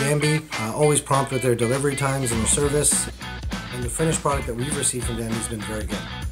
Danby, uh, always prompt with their delivery times and their service. And the finished product that we've received from Danby has been very good.